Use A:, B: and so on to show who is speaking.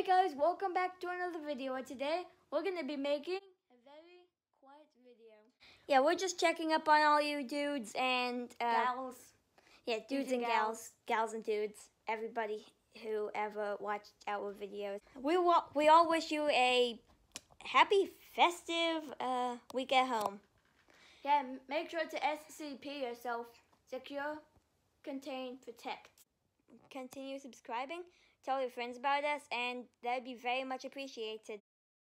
A: Hey guys, welcome back to another video. And today we're gonna be making a very quiet video.
B: Yeah, we're just checking up on all you dudes and uh,
A: Gals,
B: yeah, dudes,
A: and
B: and gals, gals and dudes, everybody who ever watched our videos. We we all wish you a happy festive uh, week at home.
A: yeah, make sure to SCP yourself. Secure, contain, protect.
B: Continue subscribing, tell your friends about us, and that'd be very much appreciated.